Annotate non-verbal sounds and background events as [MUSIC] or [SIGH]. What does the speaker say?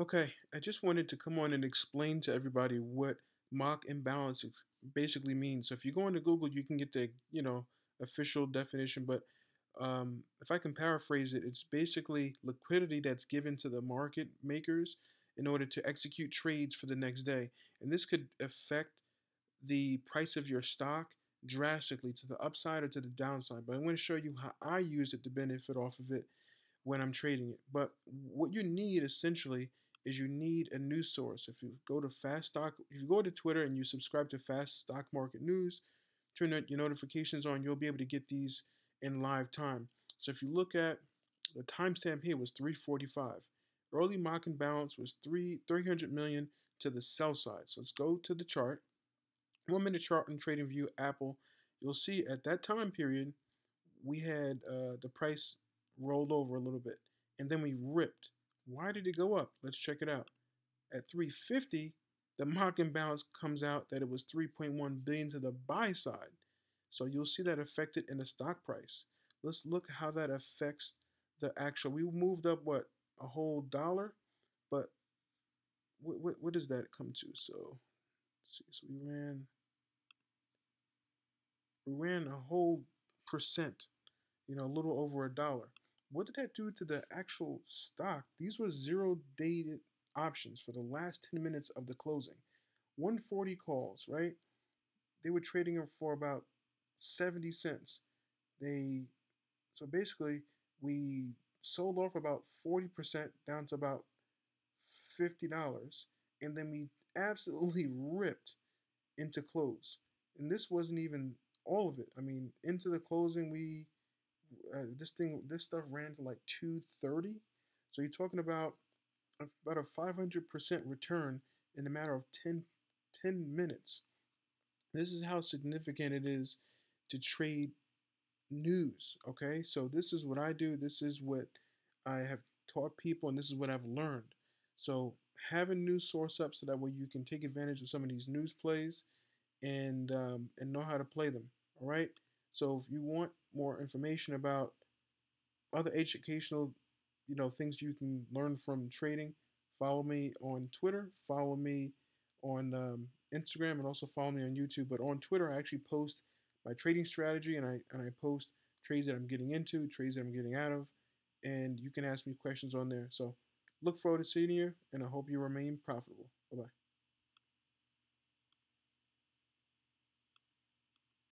Okay, I just wanted to come on and explain to everybody what MOC imbalance basically means. So if you go into Google, you can get the, you know, official definition, but um, if I can paraphrase it, it's basically liquidity that's given to the market makers in order to execute trades for the next day. And this could affect the price of your stock drastically to the upside or to the downside. But I'm going to show you how I use it to benefit off of it when I'm trading it. But what you need essentially is you need a news source. If you go to Fast Stock, if you go to Twitter and you subscribe to Fast Stock Market News, turn your notifications on, you'll be able to get these in live time. So if you look at the timestamp here was 345. Early MOC balance was three 300 million to the sell side. So let's go to the chart. One minute chart in TradingView Apple. You'll see at that time period we had uh, the price rolled over a little bit and then we ripped. Why did it go up? Let's check it out. At 350, the MOC imbalance comes out that it was 3.1 billion to the buy side. So you'll see that affected in the stock price. Let's look how that affects the actual. We moved up what a whole dollar, but what what, what does that come to? So see. So we ran we ran a whole percent, you know, a little over a dollar. What did that do to the actual stock? These were zero dated options for the last 10 minutes of the closing. 140 calls, right? They were trading them for about 70 cents. They so basically we sold off about 40% down to about $50 and then we absolutely [LAUGHS] ripped into close. And this wasn't even all of it. I mean, into the closing we uh, this thing this stuff ran to like 230. So you're talking about about a 500% return in a matter of 10 10 minutes. This is how significant it is to trade news. Okay, so this is what I do, this is what I have taught people, and this is what I've learned. So have a news source up so that way you can take advantage of some of these news plays and um, and know how to play them. All right. So if you want more information about other educational, you know, things you can learn from trading, follow me on Twitter, follow me on um, Instagram, and also follow me on YouTube. But on Twitter, I actually post my trading strategy, and I and I post trades that I'm getting into, trades that I'm getting out of, and you can ask me questions on there. So look forward to seeing you, and I hope you remain profitable. Bye bye.